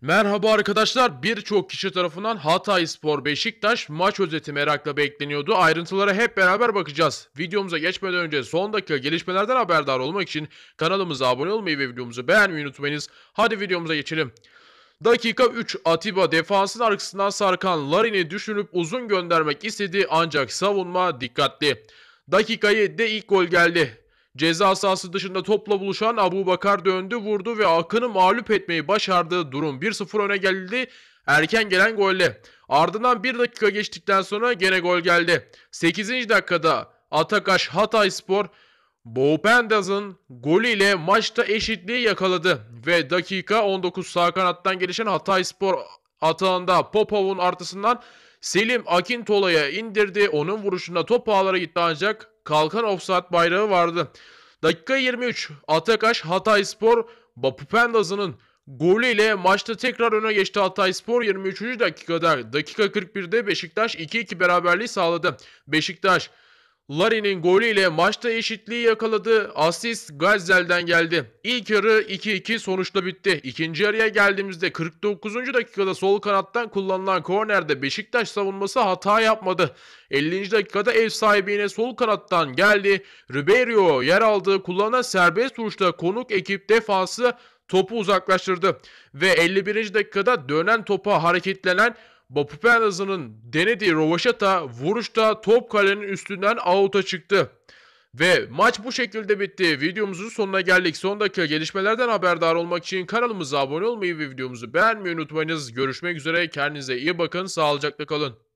Merhaba arkadaşlar. Birçok kişi tarafından Hatay Spor Beşiktaş maç özeti merakla bekleniyordu. Ayrıntılara hep beraber bakacağız. Videomuza geçmeden önce son dakika gelişmelerden haberdar olmak için kanalımıza abone olmayı ve videomuzu beğenmeyi unutmayınız. Hadi videomuza geçelim. Dakika 3 Atiba defansın arkasından sarkan Larin'i düşünüp uzun göndermek istedi ancak savunma dikkatli. Dakika 7'de ilk gol geldi. Ceza sahası dışında topla buluşan Abu Bakar döndü vurdu ve Akın'ı mağlup etmeyi başardığı durum 1-0 öne geldi. Erken gelen golle. Ardından 1 dakika geçtikten sonra gene gol geldi. 8. dakikada Atakaş Hatay Spor Boupendaz'ın golüyle maçta eşitliği yakaladı ve dakika 19 sağ kanattan gelişen Hatay Spor atağında Popov'un artısından Selim Akintola'ya indirdi. Onun vuruşunda top ağlara gitti ancak kalkan offside bayrağı vardı. Dakika 23 Atakaş Hatay Spor Bapupendaz'ın golüyle maçta tekrar öne geçti Hatay Spor 23. dakikada. Dakika 41'de Beşiktaş 2-2 beraberliği sağladı. Beşiktaş Larin'in golüyle maçta eşitliği yakaladı. Asist Gazzel'den geldi. İlk yarı 2-2 sonuçla bitti. İkinci yarıya geldiğimizde 49. dakikada sol kanattan kullanılan kornerde Beşiktaş savunması hata yapmadı. 50. dakikada ev sahibi yine sol kanattan geldi. Ribeiro yer aldığı kullanılan serbest vuruşta konuk ekip defansı topu uzaklaştırdı. Ve 51. dakikada dönen topa hareketlenen Bapupendaz'ın denediği rovaşata vuruşta top kalenin üstünden out'a çıktı. Ve maç bu şekilde bitti. Videomuzun sonuna geldik. Son dakika gelişmelerden haberdar olmak için kanalımıza abone olmayı ve videomuzu beğenmeyi unutmayınız. Görüşmek üzere. Kendinize iyi bakın. Sağlıcakla kalın.